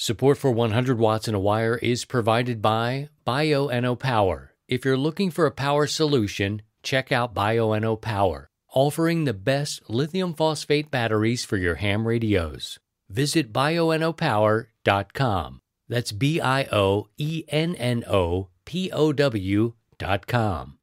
Support for 100 watts in a wire is provided by Bioenno Power. If you're looking for a power solution, check out Bioenno Power, offering the best lithium phosphate batteries for your ham radios. Visit bioennopower.com. That's B I O E N N O P O W.com.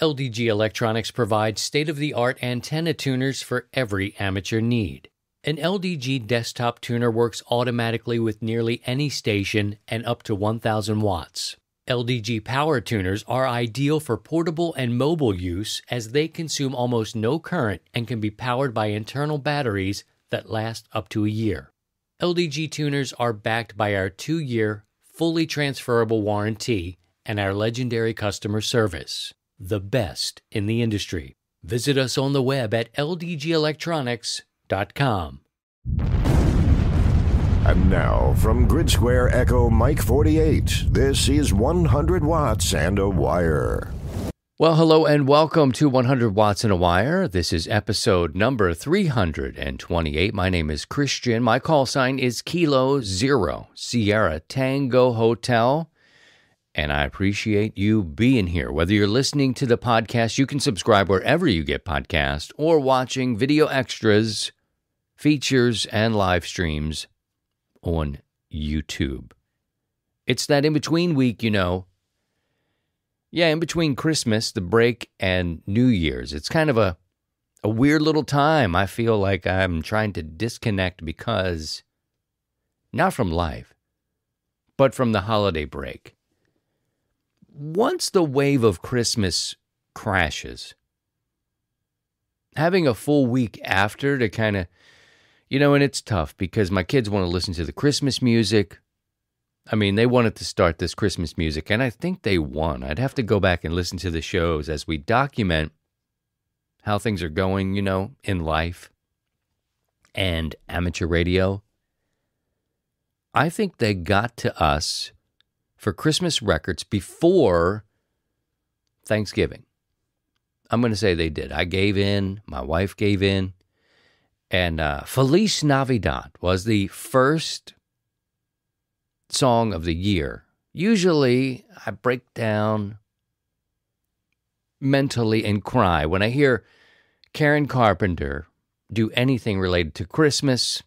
LDG Electronics provides state of the art antenna tuners for every amateur need. An LDG desktop tuner works automatically with nearly any station and up to 1000 watts. LDG power tuners are ideal for portable and mobile use as they consume almost no current and can be powered by internal batteries that last up to a year. LDG tuners are backed by our two year, fully transferable warranty and our legendary customer service, the best in the industry. Visit us on the web at ldgelectronics.com. And now, from Grid Square Echo Mike 48, this is 100 Watts and a Wire. Well, hello and welcome to 100 Watts and a Wire. This is episode number 328. My name is Christian. My call sign is Kilo Zero Sierra Tango Hotel. And I appreciate you being here. Whether you're listening to the podcast, you can subscribe wherever you get podcasts or watching video extras, features, and live streams on YouTube. It's that in between week, you know. Yeah, in between Christmas, the break, and New Year's. It's kind of a, a weird little time. I feel like I'm trying to disconnect because, not from life, but from the holiday break. Once the wave of Christmas crashes, having a full week after to kind of you know, and it's tough because my kids want to listen to the Christmas music. I mean, they wanted to start this Christmas music, and I think they won. I'd have to go back and listen to the shows as we document how things are going, you know, in life and amateur radio. I think they got to us for Christmas records before Thanksgiving. I'm going to say they did. I gave in, my wife gave in. And uh, Feliz Navidad was the first song of the year. Usually I break down mentally and cry when I hear Karen Carpenter do anything related to Christmas.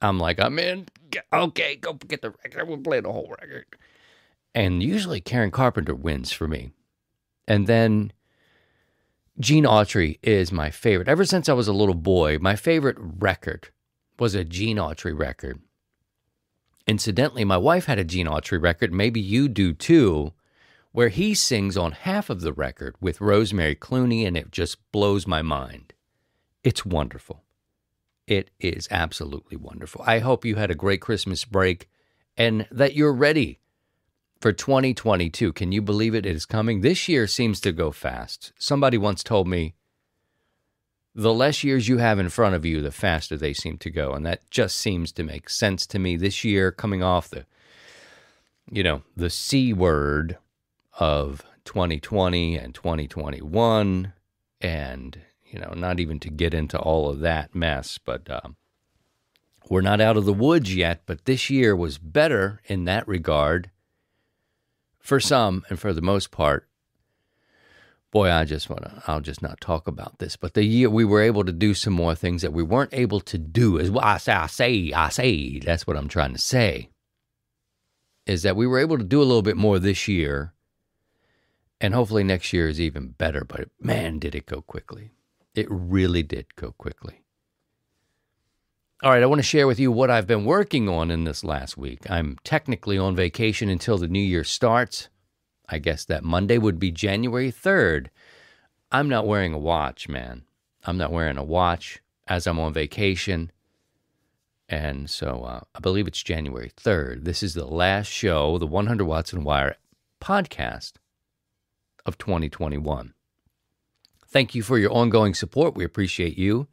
I'm like, I'm in. Okay, go get the record. We'll play the whole record. And usually Karen Carpenter wins for me. And then Gene Autry is my favorite. Ever since I was a little boy, my favorite record was a Gene Autry record. Incidentally, my wife had a Gene Autry record, maybe you do too, where he sings on half of the record with Rosemary Clooney, and it just blows my mind. It's wonderful. It is absolutely wonderful. I hope you had a great Christmas break and that you're ready for 2022. Can you believe it? It is coming. This year seems to go fast. Somebody once told me the less years you have in front of you, the faster they seem to go. And that just seems to make sense to me. This year, coming off the, you know, the C word of 2020 and 2021, and, you know, not even to get into all of that mess, but, um, we're not out of the woods yet, but this year was better in that regard for some and for the most part boy i just want to i'll just not talk about this but the year we were able to do some more things that we weren't able to do what i say i say i say that's what i'm trying to say is that we were able to do a little bit more this year and hopefully next year is even better but man did it go quickly. It really did go quickly all right, I want to share with you what I've been working on in this last week. I'm technically on vacation until the new year starts. I guess that Monday would be January 3rd. I'm not wearing a watch, man. I'm not wearing a watch as I'm on vacation. And so uh, I believe it's January 3rd. This is the last show, the 100 Watts and Wire podcast of 2021. Thank you for your ongoing support. We appreciate you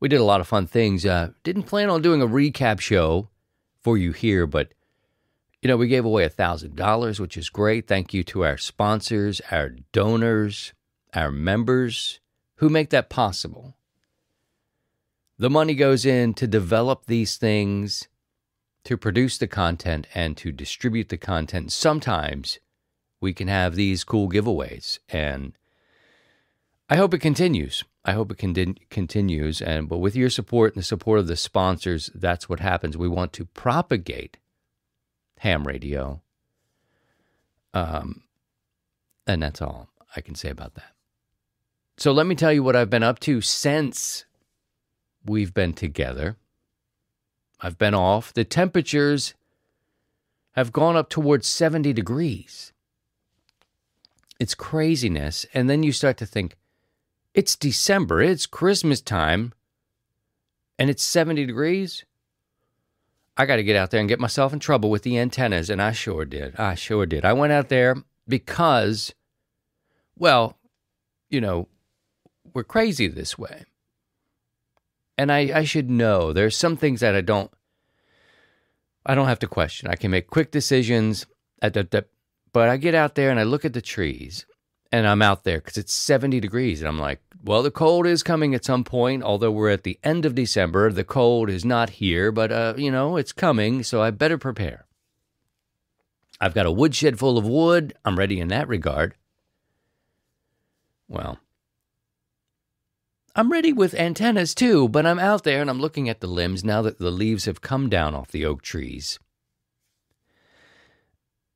we did a lot of fun things. Uh, didn't plan on doing a recap show for you here, but you know, we gave away a thousand dollars, which is great. Thank you to our sponsors, our donors, our members who make that possible. The money goes in to develop these things to produce the content and to distribute the content. Sometimes we can have these cool giveaways, and I hope it continues. I hope it con- continues, and but with your support and the support of the sponsors, that's what happens. We want to propagate ham radio, um, and that's all I can say about that. So let me tell you what I've been up to since we've been together. I've been off. The temperatures have gone up towards 70 degrees. It's craziness. And then you start to think, it's December, it's Christmas time, and it's 70 degrees. I got to get out there and get myself in trouble with the antennas. And I sure did. I sure did. I went out there because, well, you know, we're crazy this way. And I, I should know there's some things that I don't I don't have to question. I can make quick decisions but I get out there and I look at the trees and I'm out there because it's 70 degrees. And I'm like, well, the cold is coming at some point. Although we're at the end of December, the cold is not here, but, uh, you know, it's coming. So I better prepare. I've got a woodshed full of wood. I'm ready in that regard. Well, I'm ready with antennas too, but I'm out there and I'm looking at the limbs now that the leaves have come down off the oak trees.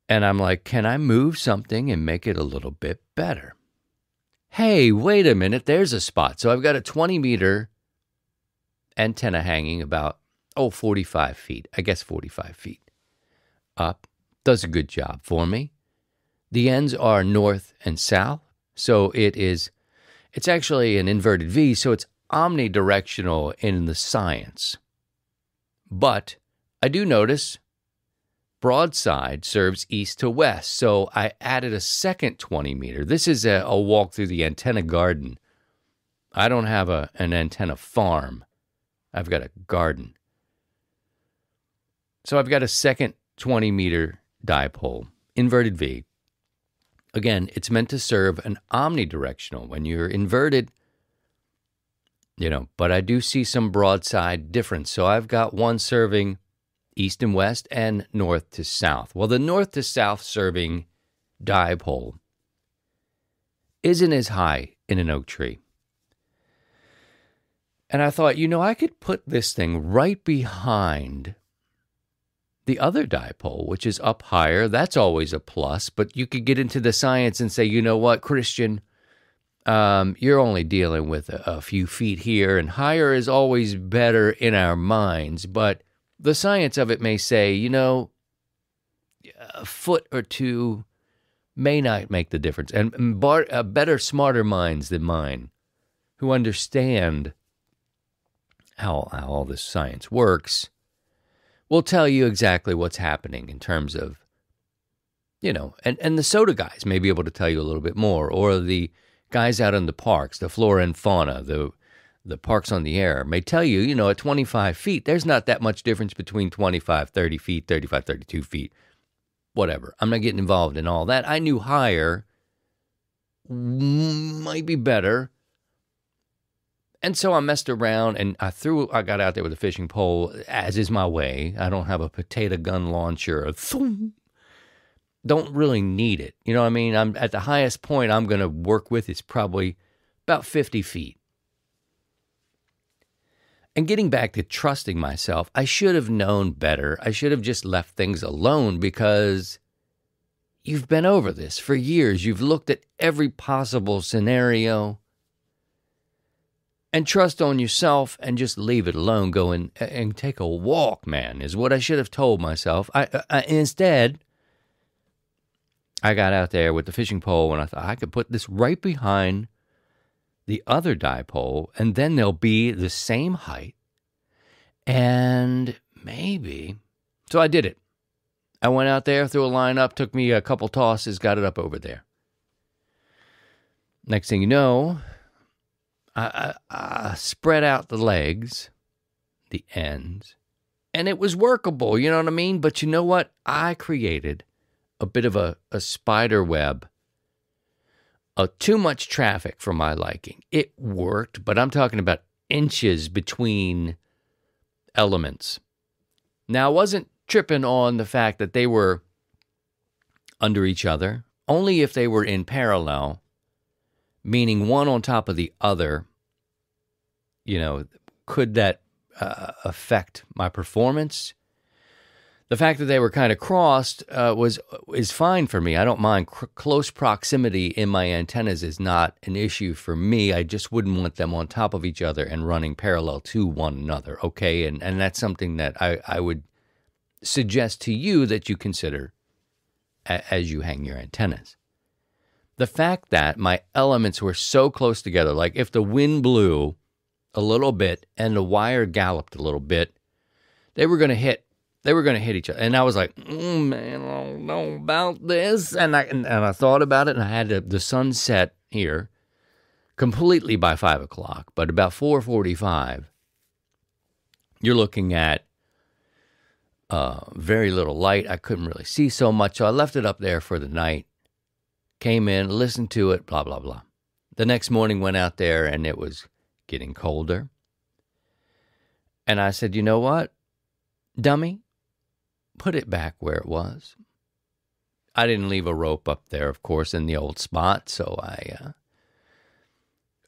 And I'm like, can I move something and make it a little bit better? Hey, wait a minute, there's a spot. So I've got a 20 meter antenna hanging about, oh, 45 feet, I guess 45 feet up. Does a good job for me. The ends are north and south, so it is, it's actually an inverted V, so it's omnidirectional in the science. But I do notice broadside serves east to west. So I added a second 20 meter. This is a, a walk through the antenna garden. I don't have a, an antenna farm, I've got a garden. So I've got a second 20 meter dipole, inverted V. Again, it's meant to serve an omnidirectional. When you're inverted, you know, but I do see some broadside difference. So I've got one serving east and west, and north to south. Well, the north to south serving dipole isn't as high in an oak tree. And I thought, you know, I could put this thing right behind the other dipole, which is up higher. That's always a plus. But you could get into the science and say, you know what, Christian, um, you're only dealing with a, a few feet here, and higher is always better in our minds. But the science of it may say, you know, a foot or two may not make the difference. And bar, uh, better, smarter minds than mine who understand how, how all this science works will tell you exactly what's happening in terms of, you know, and, and the SOTA guys may be able to tell you a little bit more, or the guys out in the parks, the flora and fauna, the the parks on the air may tell you, you know, at 25 feet, there's not that much difference between 25, 30 feet, 35, 32 feet, whatever. I'm not getting involved in all that. I knew higher might be better. And so I messed around and I threw, I got out there with a fishing pole, as is my way. I don't have a potato gun launcher. Don't really need it. You know what I mean? I'm at the highest point I'm going to work with is probably about 50 feet. And getting back to trusting myself, I should have known better. I should have just left things alone because you've been over this for years. You've looked at every possible scenario. And trust on yourself and just leave it alone. Go and, and take a walk, man, is what I should have told myself. I, I instead, I got out there with the fishing pole and I thought I could put this right behind the other dipole, and then they'll be the same height. And maybe. So I did it. I went out there, threw a line up, took me a couple tosses, got it up over there. Next thing you know, I, I, I spread out the legs, the ends, and it was workable. You know what I mean? But you know what? I created a bit of a, a spider web uh, too much traffic for my liking. It worked, but I'm talking about inches between elements. Now, I wasn't tripping on the fact that they were under each other only if they were in parallel, meaning one on top of the other. You know, could that uh, affect my performance? The fact that they were kind of crossed uh, was is fine for me. I don't mind C- close proximity in my antennas is not an issue for me. I just wouldn't want them on top of each other and running parallel to one another. Okay, and and that's something that I I would suggest to you that you consider a- as you hang your antennas. The fact that my elements were so close together, like if the wind blew a little bit and the wire galloped a little bit, they were going to hit. They were going to hit each other, and I was like, mm, "Man, I don't know about this." And I and, and I thought about it, and I had to, the sun set here completely by five o'clock, but about four forty-five, you're looking at uh, very little light. I couldn't really see so much, so I left it up there for the night. Came in, listened to it, blah blah blah. The next morning, went out there, and it was getting colder. And I said, "You know what, dummy? Put it back where it was." I didn't leave a rope up there, of course, in the old spot, so I. Uh,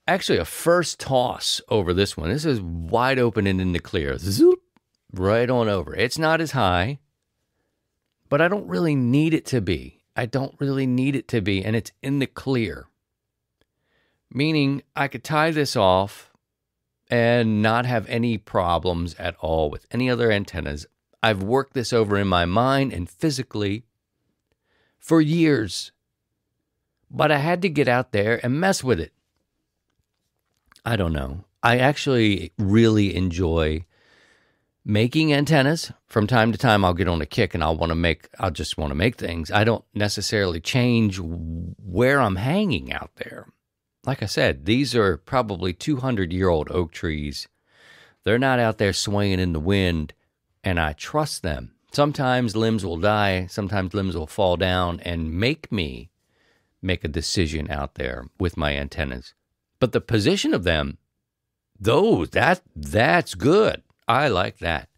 actually, a first toss over this one. This is wide open and in the clear. Zoop, right on over. It's not as high, but I don't really need it to be. I don't really need it to be, and it's in the clear. Meaning I could tie this off and not have any problems at all with any other antennas. I've worked this over in my mind and physically for years, but I had to get out there and mess with it. I don't know. I actually really enjoy making antennas from time to time i'll get on a kick and i'll want to make i'll just want to make things i don't necessarily change where i'm hanging out there like i said these are probably 200 year old oak trees they're not out there swaying in the wind and i trust them sometimes limbs will die sometimes limbs will fall down and make me make a decision out there with my antennas but the position of them those that that's good I like that.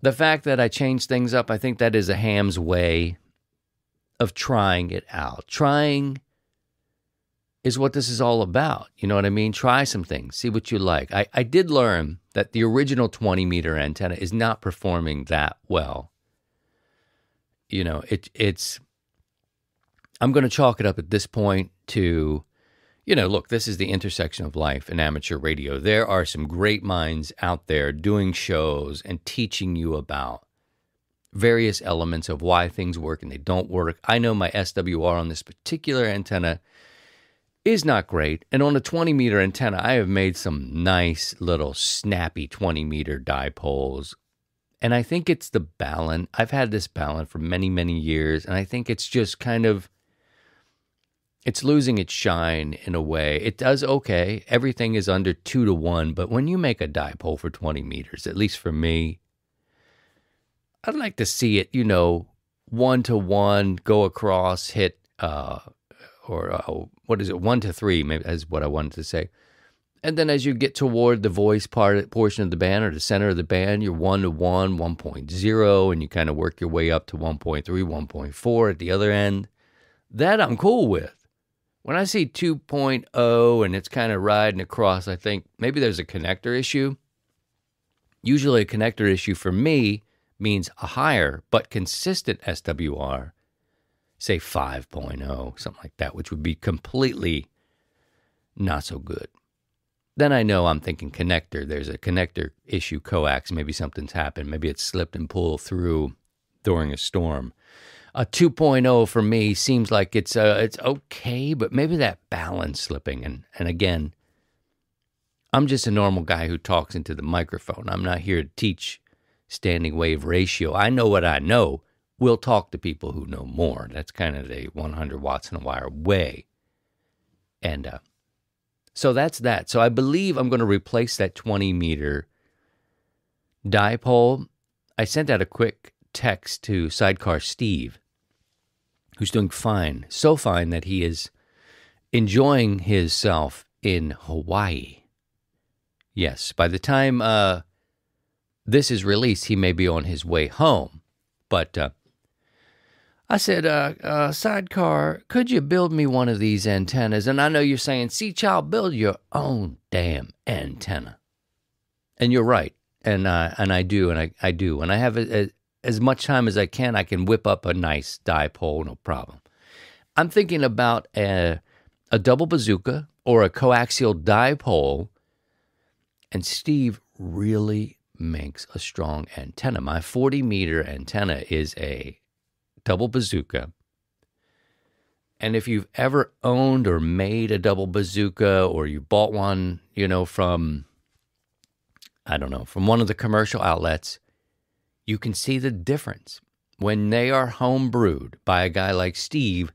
The fact that I change things up, I think that is a ham's way of trying it out. Trying is what this is all about. You know what I mean? Try some things, see what you like. I, I did learn that the original 20 meter antenna is not performing that well. You know, it, it's, I'm going to chalk it up at this point to you know, look, this is the intersection of life and amateur radio. There are some great minds out there doing shows and teaching you about various elements of why things work and they don't work. I know my SWR on this particular antenna is not great. And on a 20 meter antenna, I have made some nice little snappy 20 meter dipoles. And I think it's the balun. I've had this balun for many, many years. And I think it's just kind of it's losing its shine in a way. It does okay. Everything is under two to one, but when you make a dipole for 20 meters, at least for me, I'd like to see it, you know, one to one, go across, hit, uh, or uh, what is it, one to three, maybe is what I wanted to say. And then as you get toward the voice part portion of the band or the center of the band, you're one to one, 1.0, and you kind of work your way up to 1.3, 1.4 at the other end. That I'm cool with. When I see 2.0 and it's kind of riding across, I think maybe there's a connector issue. Usually, a connector issue for me means a higher but consistent SWR, say 5.0, something like that, which would be completely not so good. Then I know I'm thinking connector. There's a connector issue, coax. Maybe something's happened. Maybe it's slipped and pulled through during a storm a 2.0 for me seems like it's uh, it's okay, but maybe that balun's slipping. And and again, I'm just a normal guy who talks into the microphone. I'm not here to teach standing wave ratio. I know what I know. We'll talk to people who know more. That's kind of the 100 watts in a wire way. And uh, so that's that. So I believe I'm going to replace that 20 meter dipole. I sent out a quick text to Sidecar Steve who's doing fine, so fine that he is enjoying himself in Hawaii. Yes, by the time uh, this is released, he may be on his way home. But uh, I said, uh, uh, Sidecar, could you build me one of these antennas? And I know you're saying, see, child, build your own damn antenna. And you're right. And, uh, and I do, and I, I do. And I have a, a, as much time as I can, I can whip up a nice dipole, no problem. I'm thinking about a, a double bazooka or a coaxial dipole. And Steve really makes a strong antenna. My 40 meter antenna is a double bazooka. And if you've ever owned or made a double bazooka or you bought one, you know, from, I don't know, from one of the commercial outlets, you can see the difference. When they are home brewed by a guy like Steve,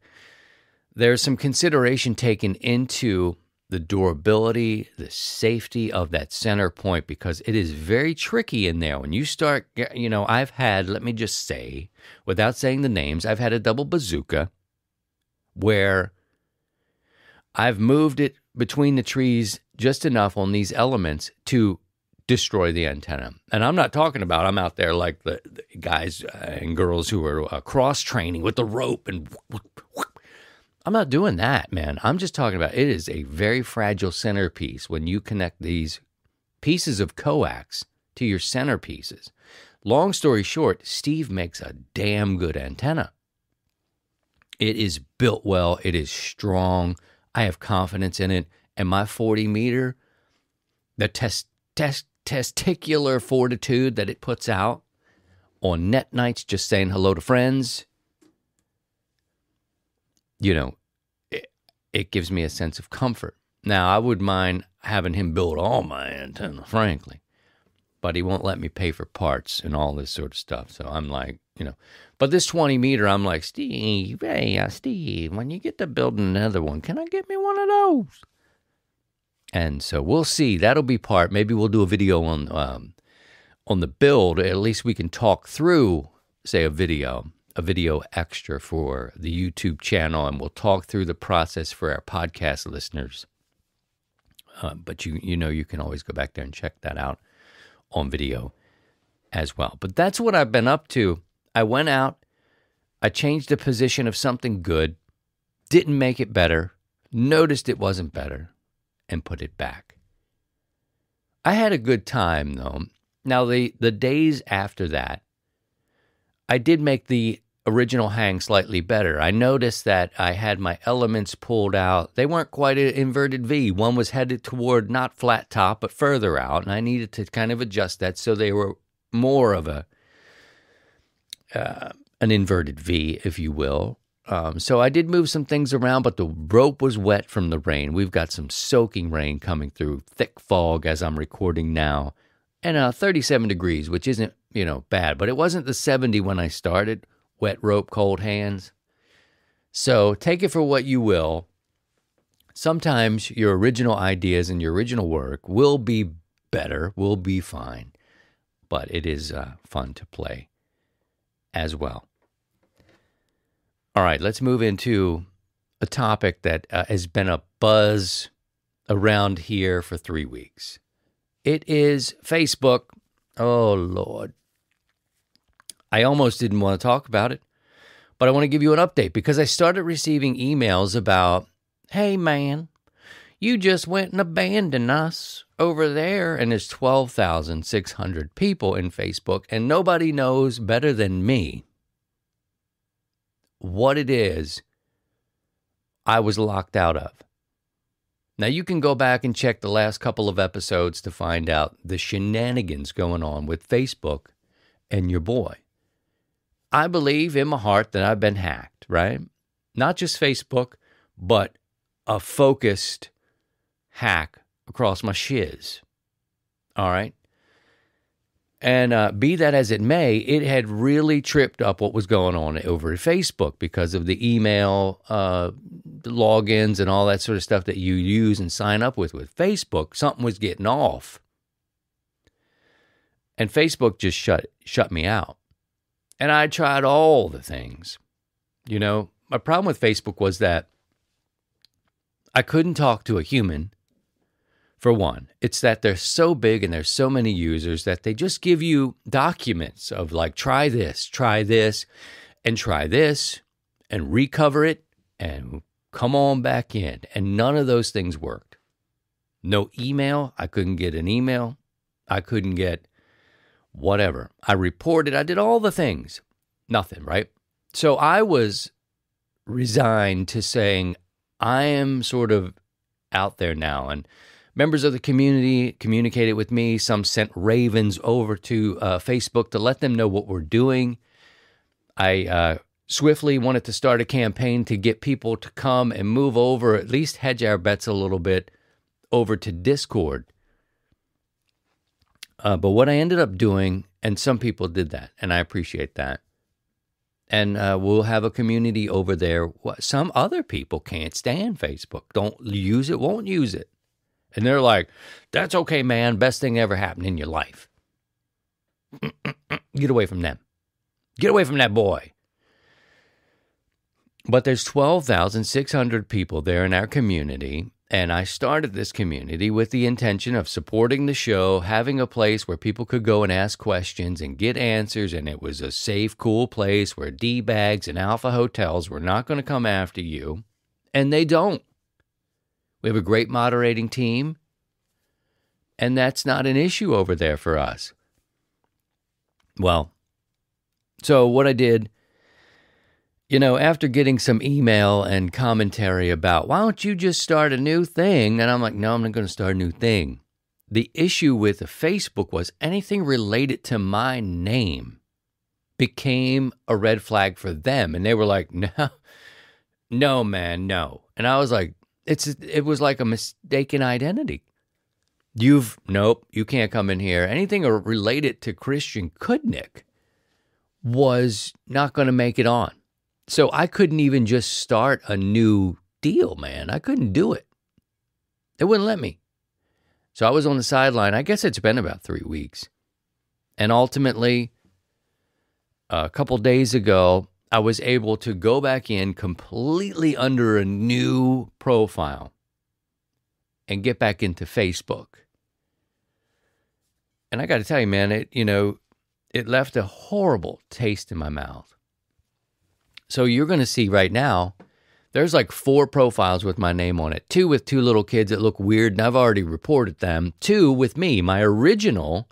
there's some consideration taken into the durability, the safety of that center point because it is very tricky in there. When you start, you know, I've had, let me just say, without saying the names, I've had a double bazooka where I've moved it between the trees just enough on these elements to destroy the antenna. And I'm not talking about I'm out there like the, the guys and girls who are uh, cross training with the rope and I'm not doing that, man. I'm just talking about it is a very fragile centerpiece when you connect these pieces of coax to your centerpieces. Long story short, Steve makes a damn good antenna. It is built well, it is strong. I have confidence in it. And my 40 meter, the test, test, testicular fortitude that it puts out on net nights, just saying hello to friends, you know, it, it gives me a sense of comfort. Now, I would mind having him build all my antenna, frankly, but he won't let me pay for parts and all this sort of stuff. So I'm like, you know, but this 20 meter, I'm like, Steve, hey, uh, Steve, when you get to building another one, can I get me one of those? And so we'll see. That'll be part. Maybe we'll do a video on um, on the build. At least we can talk through, say, a video a video extra for the YouTube channel, and we'll talk through the process for our podcast listeners. Uh, but you you know you can always go back there and check that out on video as well. But that's what I've been up to. I went out, I changed the position of something good, didn't make it better, noticed it wasn't better, and put it back. I had a good time though. Now the the days after that, I did make the original hang slightly better. I noticed that I had my elements pulled out. They weren't quite an inverted V. One was headed toward not flat top, but further out, and I needed to kind of adjust that so they were more of a uh, an inverted V, if you will. Um, so I did move some things around, but the rope was wet from the rain. We've got some soaking rain coming through, thick fog as I'm recording now, and uh, 37 degrees, which isn't you know bad, but it wasn't the 70 when I started wet rope, cold hands. So take it for what you will. Sometimes your original ideas and your original work will be better, will be fine, but it is uh, fun to play as well. All right, let's move into a topic that uh, has been a buzz around here for three weeks. It is Facebook. Oh, Lord. I almost didn't want to talk about it, but I want to give you an update because I started receiving emails about, hey man, you just went and abandoned us over there, and there's 12,600 people in Facebook, and nobody knows better than me what it is I was locked out of. Now, you can go back and check the last couple of episodes to find out the shenanigans going on with Facebook and your boy. I believe in my heart that I've been hacked, right? Not just Facebook, but a focused hack across my shiz. All right. And uh, be that as it may, it had really tripped up what was going on over at Facebook because of the email uh, logins and all that sort of stuff that you use and sign up with with Facebook. Something was getting off, and Facebook just shut shut me out. And I tried all the things. You know, my problem with Facebook was that I couldn't talk to a human For one, it's that they're so big and there's so many users that they just give you documents of like, try this, try this, and try this, and recover it, and come on back in. And none of those things worked. No email. I couldn't get an email. I couldn't get whatever. I reported. I did all the things. Nothing, right? So I was resigned to saying, I am sort of out there now. And members of the community communicated with me. Some sent ravens over to uh, Facebook to let them know what we're doing. I uh, swiftly wanted to start a campaign to get people to come and move over, at least hedge our bets a little bit, over to Discord. Uh, but what I ended up doing, and some people did that, and I appreciate that. And uh, we'll have a community over there. Some other people can't stand Facebook, don't use it, won't use it. And they're like, that's okay, man. Best thing ever happened in your life. Get away from them. Get away from that boy. But there's 12,600 people there in our community. And I started this community with the intention of supporting the show, having a place where people could go and ask questions and get answers. And it was a safe, cool place where D bags and alpha hotels were not going to come after you. And they don't. We have a great moderating team. And that's not an issue over there for us. Well, so what I did you know, after getting some email and commentary about, why don't you just start a new thing? And I'm like, no, I'm not going to start a new thing. The issue with Facebook was anything related to my name became a red flag for them. And they were like, no, no, man, no. And I was like, it's, it was like a mistaken identity. You've, nope, you can't come in here. Anything related to Christian Cudnik was not going to make it on. So I couldn't even just start a new deal, man. I couldn't do it. They wouldn't let me. So I was on the sideline. I guess it's been about three weeks. And ultimately, a couple days ago, I was able to go back in completely under a new profile and get back into Facebook. And I got to tell you, man, it, you know, it left a horrible taste in my mouth. So you're going to see right now, there's like four profiles with my name on it. Two with two little kids that look weird, and I've already reported them. Two with me, my original,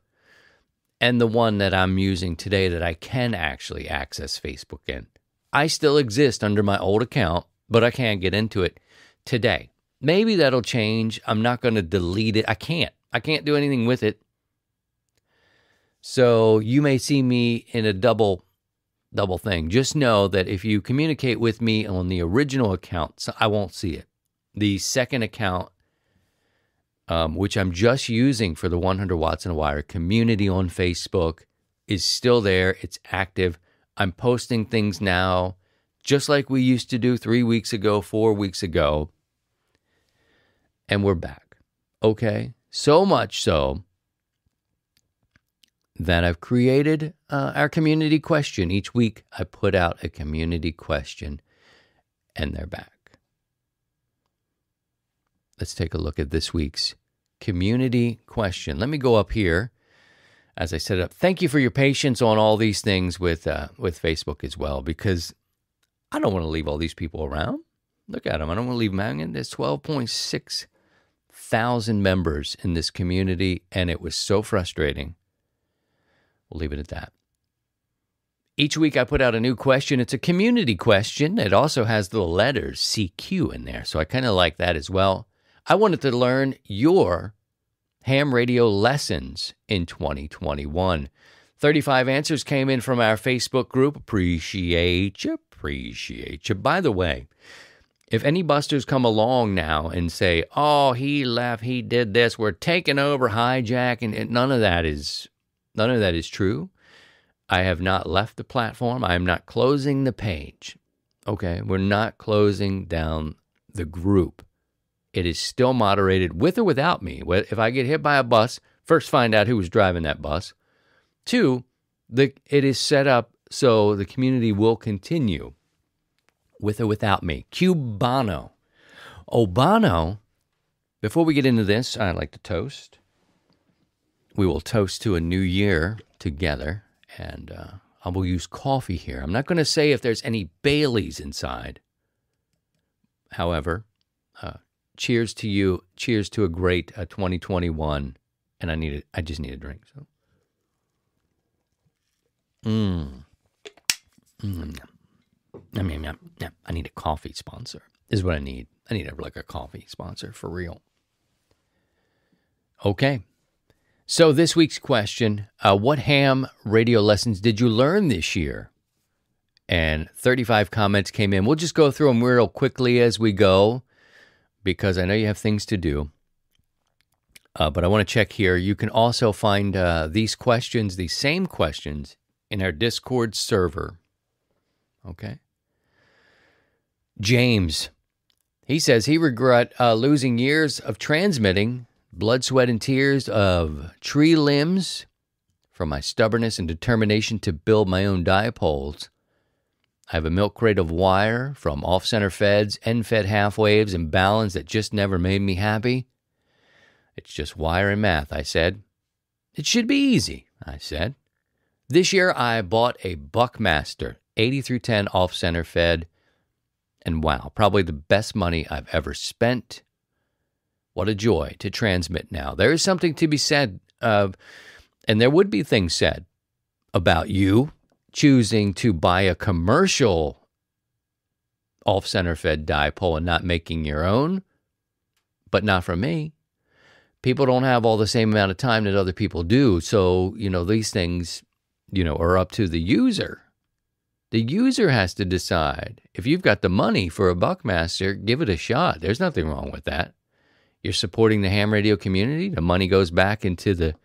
and the one that I'm using today that I can actually access Facebook in. I still exist under my old account, but I can't get into it today. Maybe that'll change. I'm not going to delete it. I can't. I can't do anything with it. So you may see me in a double double thing. Just know that if you communicate with me on the original account, I won't see it. The second account, um, which I'm just using for the 100 Watts in a Wire community on Facebook, is still there. It's active. I'm posting things now, just like we used to do three weeks ago, four weeks ago. And we're back. Okay. So much so that I've created uh, our community question. Each week, I put out a community question, and they're back. Let's take a look at this week's community question. Let me go up here as I set it up. Thank you for your patience on all these things with uh, with Facebook as well, because I don't want to leave all these people around. Look at them. I don't want to leave them hanging. There's 12.6 thousand members in this community, and it was so frustrating We'll leave it at that. Each week I put out a new question. It's a community question. It also has the letters CQ in there. So I kind of like that as well. I wanted to learn your ham radio lessons in 2021. 35 answers came in from our Facebook group. Appreciate you. Appreciate you. By the way, if any busters come along now and say, oh, he left, he did this, we're taking over, hijacking, none of that is None of that is true. I have not left the platform. I am not closing the page. Okay. We're not closing down the group. It is still moderated with or without me. If I get hit by a bus, first find out who was driving that bus. Two, the, it is set up so the community will continue with or without me. Cubano. Obano Before we get into this, I'd like to toast. We will toast to a new year together, and uh, I will use coffee here. I'm not going to say if there's any Baileys inside. However, uh, cheers to you. Cheers to a great uh, 2021. And I need it. I just need a drink. So. I mean, yeah, I need a coffee sponsor. Is what I need. I need a, like a coffee sponsor for real. Okay. So this week's question: uh, What ham radio lessons did you learn this year? And 35 comments came in. We'll just go through them real quickly as we go, because I know you have things to do. Uh, but I want to check here. You can also find uh, these questions, these same questions, in our Discord server. Okay. James, he says he regret uh, losing years of transmitting blood, sweat, and tears of tree limbs from my stubbornness and determination to build my own dipoles. I have a milk crate of wire from off center feds, end fed half waves, and baluns that just never made me happy. It's just wire and math, I said. It should be easy, I said. This year I bought a Buckmaster 80 through 10 off center fed. And wow, probably the best money I've ever spent. What a joy to transmit now. There is something to be said of, and there would be things said about you choosing to buy a commercial off center fed dipole and not making your own, but not for me. People don't have all the same amount of time that other people do. So, you know, these things, you know, are up to the user. The user has to decide. If you've got the money for a Buckmaster, give it a shot. There's nothing wrong with that. You're supporting the ham radio community. The money goes back into the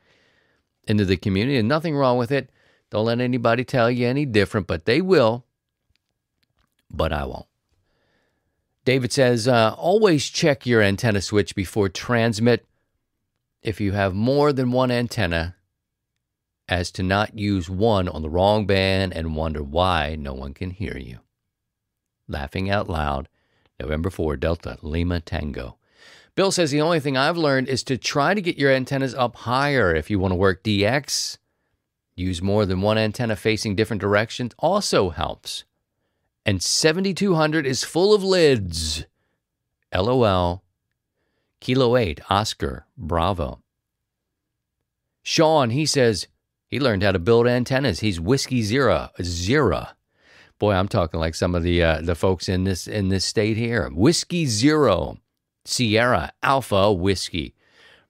into the community, and nothing wrong with it. Don't let anybody tell you any different, but they will. But I won't. David says, uh, always check your antenna switch before transmit. If you have more than one antenna, as to not use one on the wrong band and wonder why no one can hear you. Laughing out loud, November 4, Delta Lima Tango. Bill says the only thing I've learned is to try to get your antennas up higher if you want to work DX. Use more than one antenna facing different directions also helps. And 7200 is full of lids. LOL. Kilo 8, Oscar, Bravo. Sean, he says he learned how to build antennas. He's Whiskey Zero, Zero. Boy, I'm talking like some of the uh, the folks in this in this state here. Whiskey Zero. Sierra Alpha Whiskey.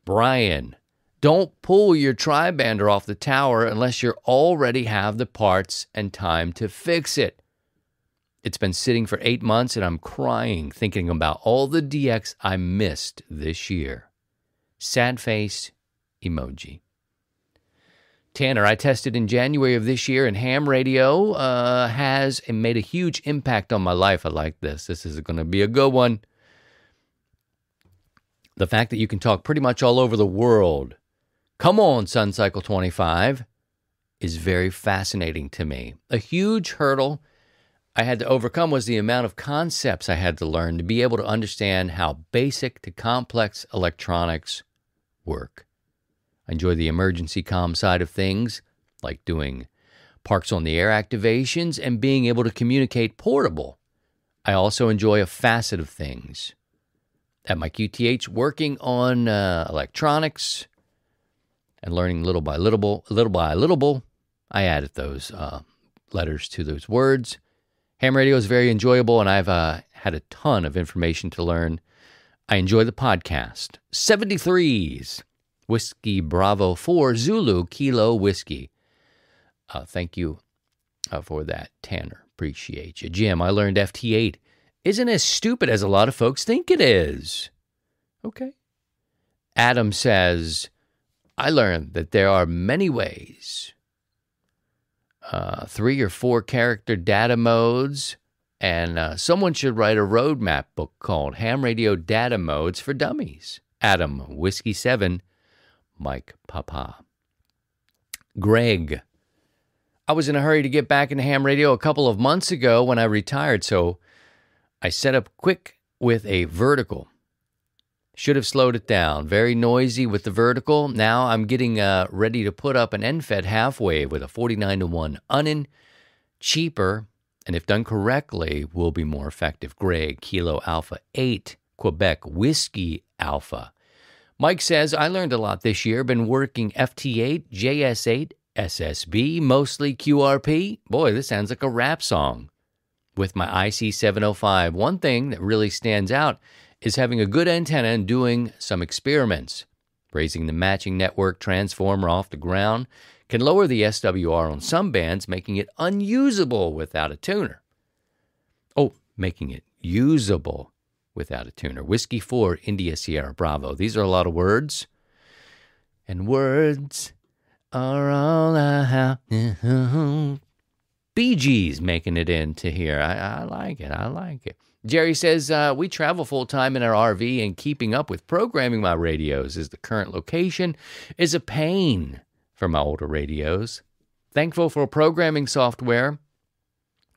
Brian, don't pull your tribander off the tower unless you already have the parts and time to fix it. It's been sitting for eight months and I'm crying thinking about all the DX I missed this year. Sad face emoji. Tanner, I tested in January of this year, and ham radio uh, has made a huge impact on my life. I like this. This is going to be a good one the fact that you can talk pretty much all over the world. Come on, Sun Cycle 25 is very fascinating to me. A huge hurdle I had to overcome was the amount of concepts I had to learn to be able to understand how basic to complex electronics work. I enjoy the emergency comm side of things, like doing parks on the air activations and being able to communicate portable. I also enjoy a facet of things at my QTH working on uh, electronics and learning little by little, little by little. I added those uh, letters to those words. Ham radio is very enjoyable, and I've uh, had a ton of information to learn. I enjoy the podcast. 73s, Whiskey Bravo 4, Zulu Kilo Whiskey. Uh, thank you uh, for that, Tanner. Appreciate you. Jim, I learned FT8 isn't as stupid as a lot of folks think it is. Okay. Adam says, I learned that there are many ways, uh, three or four character data modes, and uh, someone should write a roadmap book called Ham Radio Data Modes for Dummies. Adam, Whiskey 7, Mike Papa. Greg, I was in a hurry to get back into ham radio a couple of months ago when I retired, so I set up quick with a vertical. Should have slowed it down. Very noisy with the vertical. Now I'm getting uh, ready to put up an end-fed half wave with a 49 to 1 unun. Cheaper, and if done correctly, will be more effective. Greg, Kilo Alpha 8, Quebec Whiskey Alpha. Mike says, I learned a lot this year. Been working FT8, JS8, SSB, mostly QRP. Boy, this sounds like a rap song. With my IC705, one thing that really stands out is having a good antenna and doing some experiments. Raising the matching network transformer off the ground can lower the SWR on some bands, making it unusable without a tuner. Oh, making it usable without a tuner. Whiskey 4, India Sierra Bravo. These are a lot of words. And words are all I have. Bee Gees making it into here. I, I like it. I like it. Jerry says, uh, We travel full time in our RV, and keeping up with programming my radios is the current location is a pain for my older radios. Thankful for programming software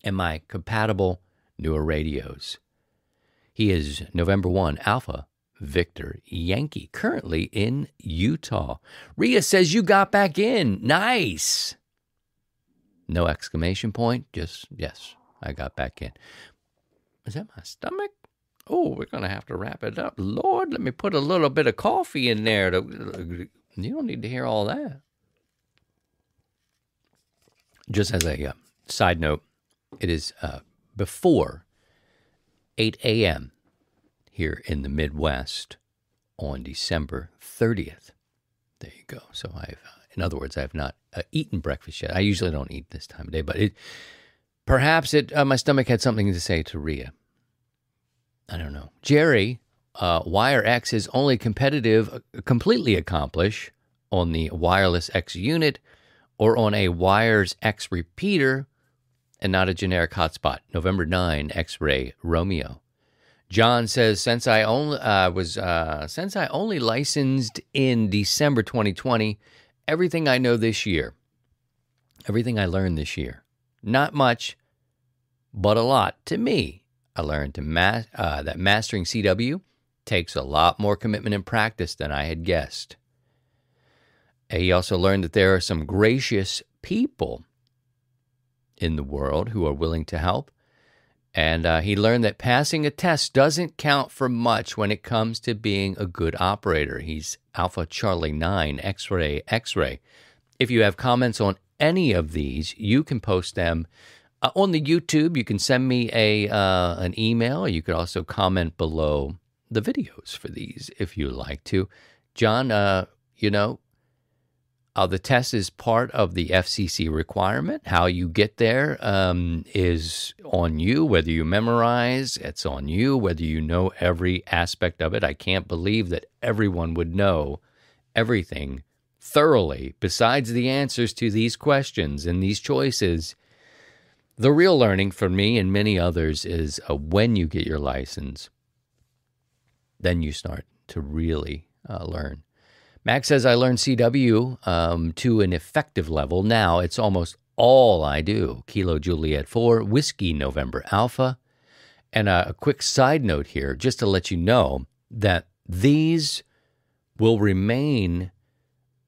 and my compatible newer radios. He is November 1 Alpha Victor Yankee, currently in Utah. Rhea says, You got back in. Nice. No exclamation point, just yes, I got back in. Is that my stomach? Oh, we're going to have to wrap it up. Lord, let me put a little bit of coffee in there. To, you don't need to hear all that. Just as a uh, side note, it is uh, before 8 a.m. here in the Midwest on December 30th. There you go. So I've, uh, in other words, I have not uh, eaten breakfast yet. I usually don't eat this time of day, but it perhaps it uh, my stomach had something to say to Ria. I don't know. Jerry, uh, Wire X is only competitive, uh, completely accomplish on the wireless X unit or on a Wires X repeater and not a generic hotspot. November 9, X-ray Romeo. John says since I only uh, was uh, since I only licensed in December 2020, everything I know this year, everything I learned this year, not much, but a lot to me. I learned to ma- uh, that mastering CW takes a lot more commitment and practice than I had guessed. He also learned that there are some gracious people in the world who are willing to help. And uh, he learned that passing a test doesn't count for much when it comes to being a good operator. He's Alpha Charlie 9, X ray, X ray. If you have comments on any of these, you can post them uh, on the YouTube. You can send me a uh, an email. You could also comment below the videos for these if you like to. John, uh, you know, uh, the test is part of the FCC requirement. How you get there um, is on you, whether you memorize, it's on you, whether you know every aspect of it. I can't believe that everyone would know everything thoroughly besides the answers to these questions and these choices. The real learning for me and many others is uh, when you get your license, then you start to really uh, learn. Max says, I learned CW um, to an effective level. Now it's almost all I do. Kilo Juliet 4, Whiskey November Alpha. And a, a quick side note here, just to let you know that these will remain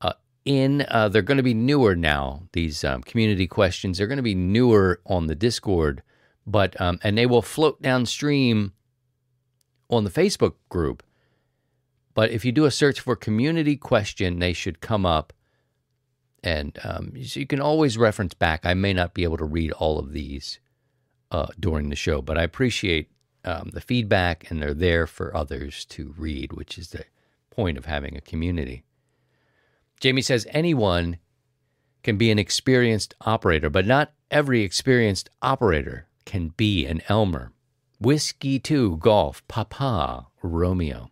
uh, in, uh, they're going to be newer now, these um, community questions. They're going to be newer on the Discord, but, um, and they will float downstream on the Facebook group. But if you do a search for community question, they should come up. And um, so you can always reference back. I may not be able to read all of these uh, during the show, but I appreciate um, the feedback, and they're there for others to read, which is the point of having a community. Jamie says anyone can be an experienced operator, but not every experienced operator can be an Elmer. Whiskey 2 Golf Papa Romeo.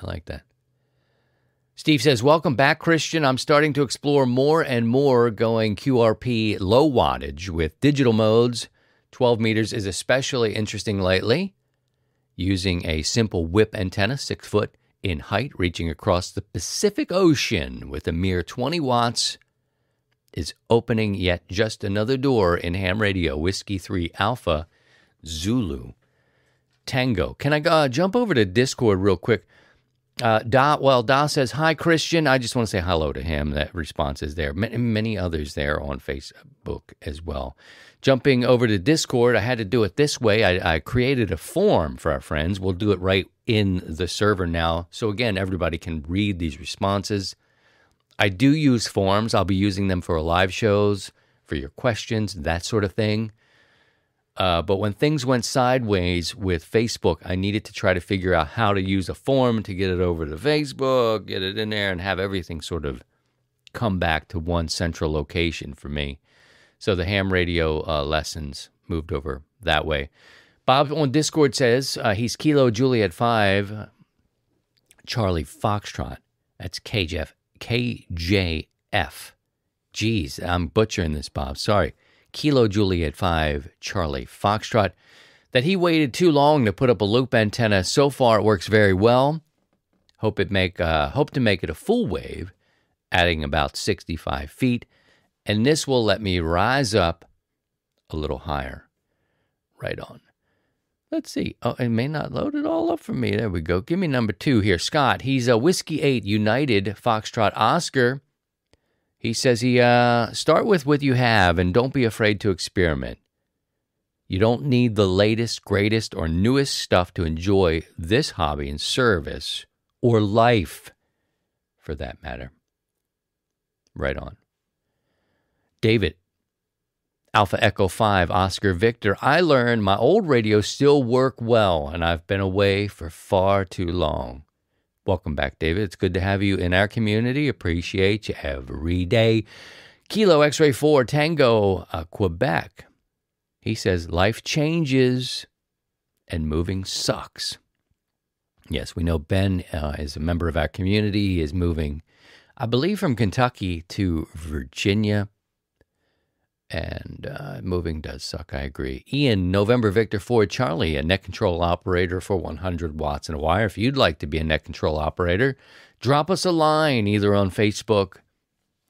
I like that. Steve says, Welcome back, Christian. I'm starting to explore more and more going QRP low wattage with digital modes. 12 meters is especially interesting lately. Using a simple whip antenna, six foot in height, reaching across the Pacific Ocean with a mere 20 watts, is opening yet just another door in ham radio Whiskey 3 Alpha Zulu. Tango. Can I uh, jump over to Discord real quick? Uh, da, well, Da says, Hi, Christian. I just want to say hello to him. That response is there. Many, many others there on Facebook as well. Jumping over to Discord, I had to do it this way. I, I created a form for our friends. We'll do it right in the server now. So, again, everybody can read these responses. I do use forms. I'll be using them for live shows, for your questions, that sort of thing. Uh, but when things went sideways with Facebook, I needed to try to figure out how to use a form to get it over to Facebook, get it in there, and have everything sort of come back to one central location for me. So the ham radio uh, lessons moved over that way. Bob on Discord says uh, he's Kilo Juliet 5, Charlie Foxtrot. That's KJF, KJF. Geez, I'm butchering this, Bob. Sorry. Kilo Juliet 5 Charlie Foxtrot, that he waited too long to put up a loop antenna. So far, it works very well. Hope it make uh, hope to make it a full wave, adding about 65 feet, and this will let me rise up a little higher. Right on. Let's see. Oh, it may not load it all up for me. There we go. Give me number two here. Scott. He's a Whiskey 8 United Foxtrot Oscar. He says he uh, start with what you have and don't be afraid to experiment. You don't need the latest, greatest, or newest stuff to enjoy this hobby and service or life, for that matter. Right on. David, Alpha Echo 5, Oscar Victor. I learned my old radios still work well, and I've been away for far too long. Welcome back, David. It's good to have you in our community. Appreciate you every day. Kilo X Ray 4 Tango, uh, Quebec. He says, Life changes and moving sucks. Yes, we know Ben uh, is a member of our community. He is moving, I believe, from Kentucky to Virginia and uh, moving does suck. I agree. Ian, November Victor Ford Charlie, a net control operator for 100 watts and a wire. If you'd like to be a net control operator, drop us a line either on Facebook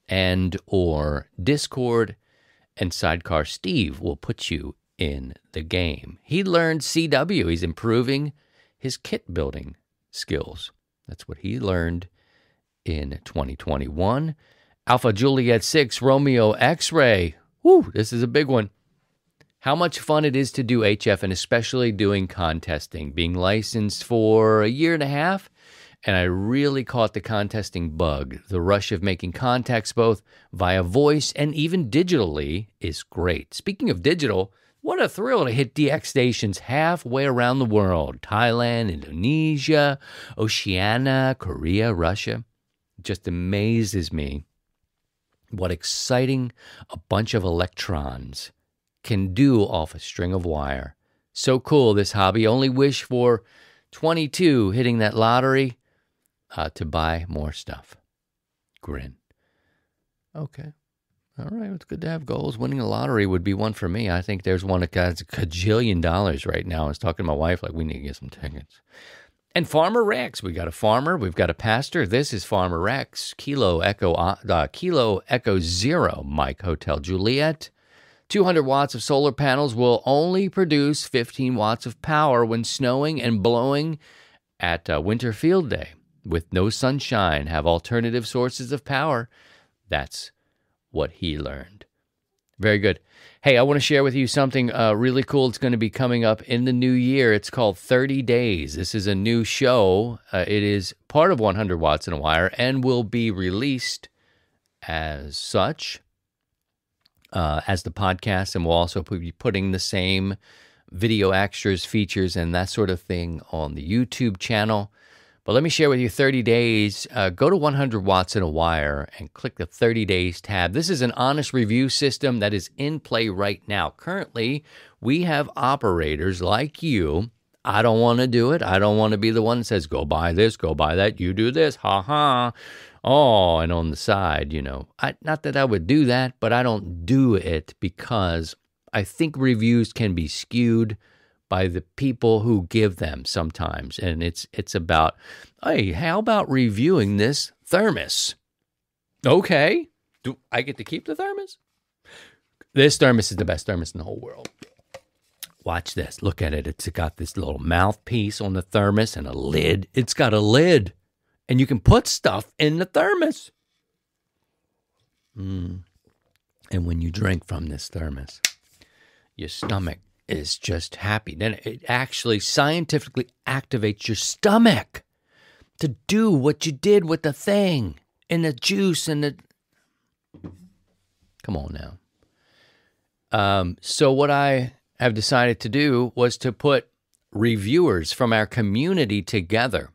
and or Discord, and Sidecar Steve will put you in the game. He learned CW. He's improving his kit building skills. That's what he learned in 2021. Alpha Juliet 6 Romeo X Whew, this is a big one. How much fun it is to do HF and especially doing contesting. Being licensed for a year and a half, and I really caught the contesting bug. The rush of making contacts both via voice and even digitally is great. Speaking of digital, what a thrill to hit DX stations halfway around the world Thailand, Indonesia, Oceania, Korea, Russia. It just amazes me what exciting a bunch of electrons can do off a string of wire. So cool, this hobby. Only wish for 22 hitting that lottery uh, to buy more stuff. Grin. Okay. All right. It's good to have goals. Winning a lottery would be one for me. I think there's one that has a cajillion dollars right now. I was talking to my wife, like, we need to get some tickets. And Farmer Rex, we got a farmer, we've got a pastor. This is Farmer Rex, Kilo Echo uh, Kilo Echo Zero, Mike Hotel Juliet. 200 watts of solar panels will only produce 15 watts of power when snowing and blowing at uh, winter field day. With no sunshine, have alternative sources of power. That's what he learned. Very good. Hey, I want to share with you something uh, really cool. It's going to be coming up in the new year. It's called 30 Days. This is a new show. Uh, it is part of 100 Watts and a Wire and will be released as such uh, as the podcast. And we'll also be putting the same video extras, features, and that sort of thing on the YouTube channel. But let me share with you 30 days. Uh, go to 100 watts and a wire and click the 30 days tab. This is an honest review system that is in play right now. Currently, we have operators like you. I don't want to do it. I don't want to be the one that says, go buy this, go buy that, you do this, ha ha. Oh, and on the side, you know, I, not that I would do that, but I don't do it because I think reviews can be skewed by the people who give them sometimes and it's it's about hey how about reviewing this thermos okay do i get to keep the thermos this thermos is the best thermos in the whole world watch this. Look at it. It's got this little mouthpiece on the thermos and a lid. It's got a lid, and you can put stuff in the thermos. Mm. And when you drink from this thermos, your stomach is just happy. Then it actually scientifically activates your stomach to do what you did with the thing and the juice and the. Come on now. Um, so, what I have decided to do was to put reviewers from our community together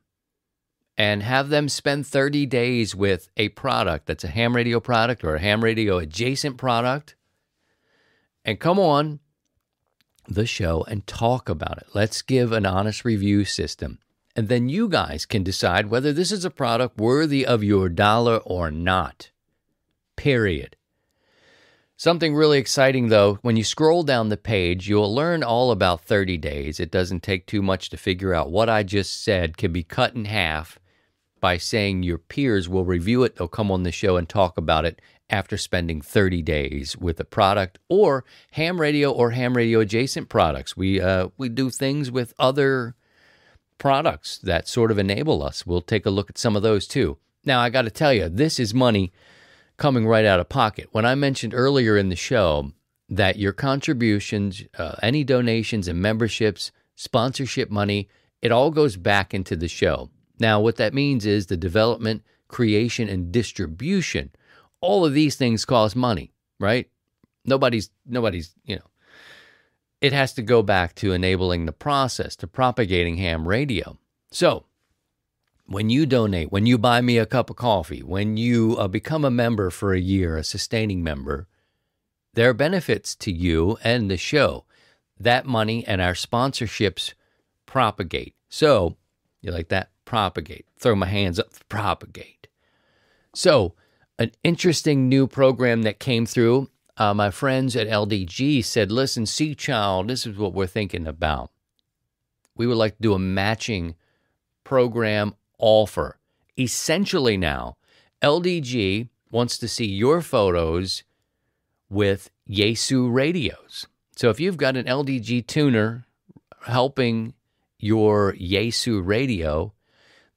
and have them spend 30 days with a product that's a ham radio product or a ham radio adjacent product and come on the show and talk about it. Let's give an honest review system. And then you guys can decide whether this is a product worthy of your dollar or not. Period. Something really exciting though, when you scroll down the page, you'll learn all about 30 days. It doesn't take too much to figure out what I just said can be cut in half by saying your peers will review it, they'll come on the show and talk about it after spending 30 days with a product or ham radio or ham radio adjacent products. We uh, we do things with other products that sort of enable us. We'll take a look at some of those too. Now, I got to tell you, this is money coming right out of pocket. When I mentioned earlier in the show that your contributions, uh, any donations and memberships, sponsorship money, it all goes back into the show. Now, what that means is the development, creation, and distribution. All of these things cost money, right? Nobody's, nobody's, you know, it has to go back to enabling the process, to propagating ham radio. So, when you donate, when you buy me a cup of coffee, when you uh, become a member for a year, a sustaining member, there are benefits to you and the show. That money and our sponsorships propagate. So, you like that? Propagate. Throw my hands up, propagate. So, an interesting new program that came through. Uh, my friends at LDG said, listen, Sea Child, this is what we're thinking about. We would like to do a matching program offer. Essentially, now, LDG wants to see your photos with Yaesu radios. So if you've got an LDG tuner helping your Yaesu radio,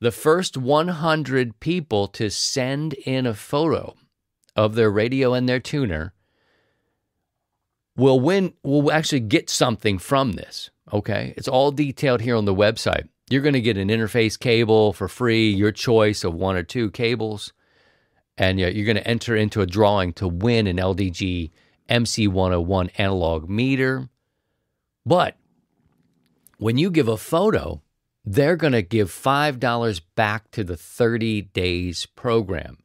the first 100 people to send in a photo of their radio and their tuner will win will actually get something from this okay? It's all detailed here on the website. You're going to get an interface cable for free your choice of one or two cables and you're going to enter into a drawing to win an ldg mc101 analog meter. But when you give a photo they're going to give $5 back to the 30 days program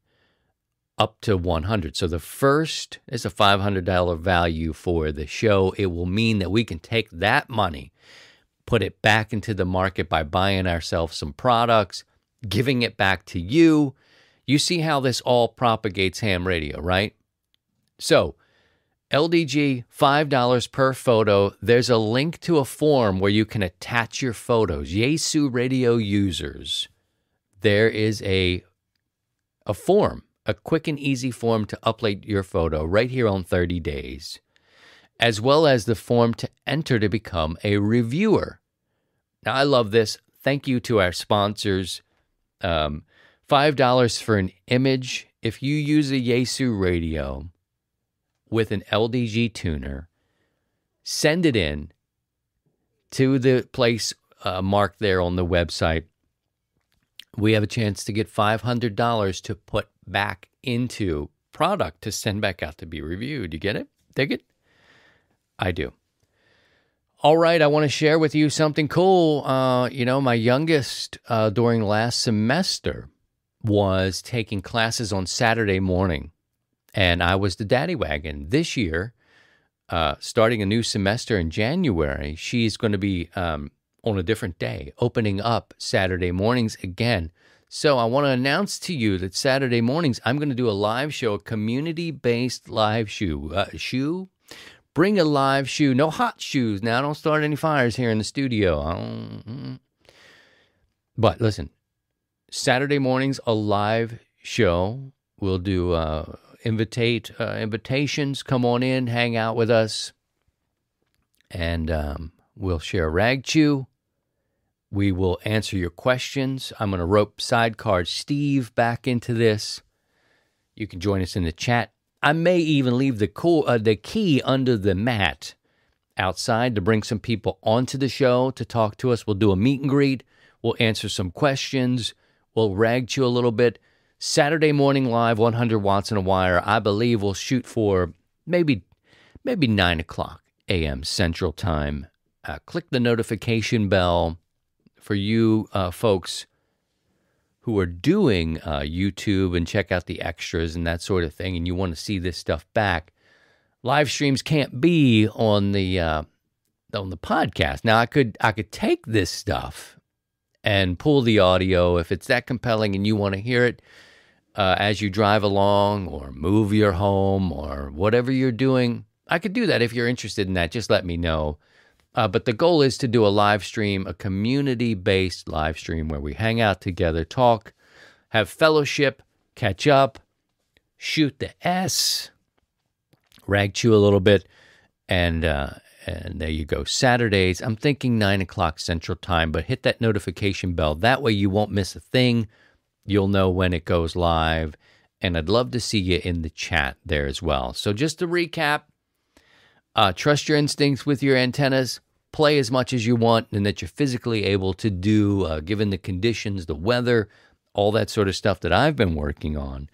up to 100 so the first is a $500 value for the show. It will mean that we can take that money put it back into the market by buying ourselves some products giving it back to you. You see how this all propagates ham radio right? So LDG, $5 per photo. There's a link to a form where you can attach your photos. Yaesu radio users, there is a, a form, a quick and easy form to upload your photo right here on 30 days, as well as the form to enter to become a reviewer. Now, I love this. Thank you to our sponsors. Um, $5 for an image. If you use a Yaesu radio, with an LDG tuner, send it in to the place uh, marked there on the website. We have a chance to get $500 to put back into product to send back out to be reviewed. You get it? Dig it? I do. All right, I want to share with you something cool. Uh, you know, my youngest uh, during last semester was taking classes on Saturday morning and I was the daddy wagon. This year, uh, starting a new semester in January, she's going to be um, on a different day, opening up Saturday mornings again. So I want to announce to you that Saturday mornings I'm going to do a live show, a community-based live shoe. Uh, shoe? Bring a live shoe. No hot shoes. Now don't start any fires here in the studio. But listen, Saturday mornings a live show. We'll do uh, invitate uh, invitations. Come on in, hang out with us, and um, We'll share rag chew. We will answer your questions. I'm going to rope Sidecar Steve back into this. You can join us in the chat. I may even leave the, co- uh, the key under the mat outside to bring some people onto the show to talk to us. We'll do a meet and greet. We'll answer some questions. We'll rag chew a little bit. Saturday morning live, 100 watts and a wire. I believe we'll shoot for maybe maybe nine o'clock a.m. Central Time. Uh, click the notification bell for you uh, folks who are doing uh, YouTube and check out the extras and that sort of thing, and you want to see this stuff back. Live streams can't be on the uh, on the podcast. Now I could I could take this stuff and pull the audio if it's that compelling and you want to hear it uh, as you drive along or move your home or whatever you're doing. I could do that if you're interested in that. Just let me know. Uh, but the goal is to do a live stream, a community based live stream where we hang out together, talk, have fellowship, catch up, shoot the S, rag chew a little bit, and uh, and there you go. Saturdays, I'm thinking nine o'clock Central Time, but hit that notification bell. That way you won't miss a thing. You'll know when it goes live. And I'd love to see you in the chat there as well. So, just to recap uh, trust your instincts with your antennas, play as much as you want, and that you're physically able to do, uh, given the conditions, the weather, all that sort of stuff that I've been working on.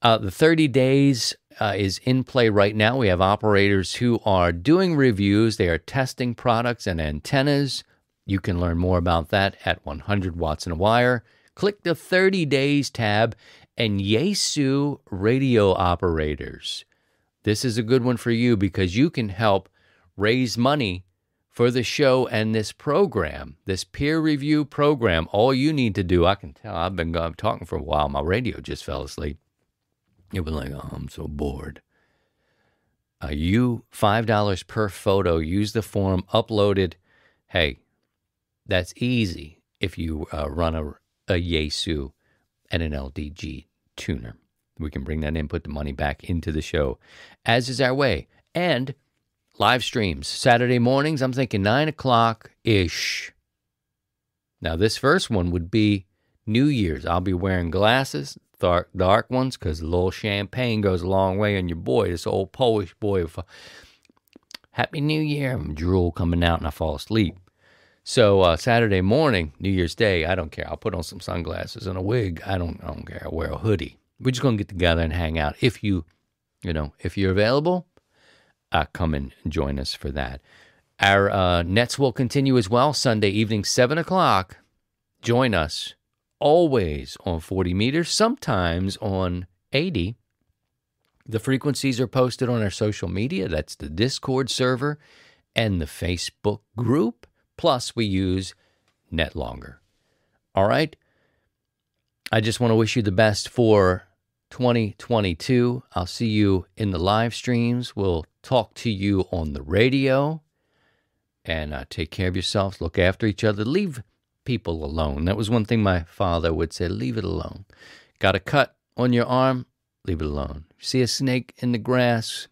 Uh, the 30 days uh, is in play right now. We have operators who are doing reviews, they are testing products and antennas. You can learn more about that at 100 Watts and a Wire. Click the 30 days tab and Yaesu radio operators. This is a good one for you because you can help raise money for the show and this program, this peer review program. All you need to do, I can tell, I've been I'm talking for a while. My radio just fell asleep. You'll be like, oh, I'm so bored. Uh, you, $5 per photo, use the form, upload it. Hey, that's easy if you uh, run a, a Yaesu and an LDG tuner. We can bring that in, put the money back into the show, as is our way. And live streams, Saturday mornings, I'm thinking 9 o'clock ish. Now, this first one would be New Year's. I'll be wearing glasses, dark, dark ones, because a little champagne goes a long way on your boy, this old Polish boy. Happy New Year. I'm drool coming out and I fall asleep. So uh, Saturday morning, New Year's Day, I don't care. I'll put on some sunglasses and a wig. I don't, I don't care. I'll wear a hoodie. We're just gonna get together and hang out. If you, you know, if you're available, uh, come and join us for that. Our uh, nets will continue as well Sunday evening, seven o'clock. Join us always on 40 meters, sometimes on 80. The frequencies are posted on our social media. That's the Discord server and the Facebook group. Plus, we use NetLogger. All right. I just want to wish you the best for 2022. I'll see you in the live streams. We'll talk to you on the radio. And uh, take care of yourselves. Look after each other. Leave people alone. That was one thing my father would say leave it alone. Got a cut on your arm? Leave it alone. See a snake in the grass?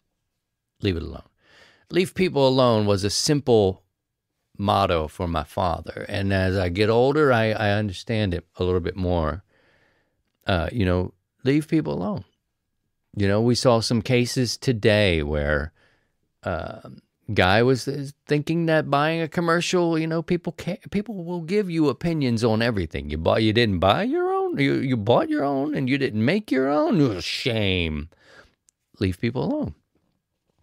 Leave it alone. Leave people alone was a simple motto for my father. And as I get older, I, I understand it a little bit more. Uh, you know, leave people alone. You know, we saw some cases today where uh, guy was thinking that buying a commercial, you know, people can people will give you opinions on everything. You bought, you didn't buy your own, you you bought your own, and you didn't make your own. Shame. Leave people alone.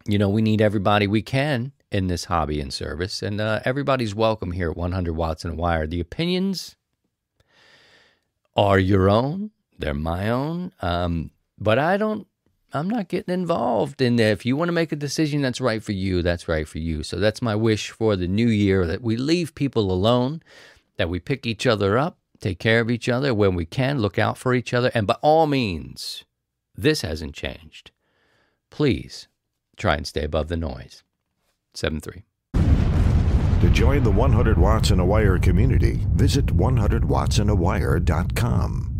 You know, we need everybody we can in this hobby and service, and uh, everybody's welcome here at 100 Watts and Wire. The opinions are your own they're my own. Um, but I don't, I'm not getting involved in there. If you want to make a decision that's right for you, that's right for you. So that's my wish for the new year that we leave people alone, that we pick each other up, take care of each other when we can, look out for each other. And by all means, this hasn't changed. Please try and stay above the noise. 7 3. To join the 100 Watts and a Wire community, visit 100wattsinaWire.com.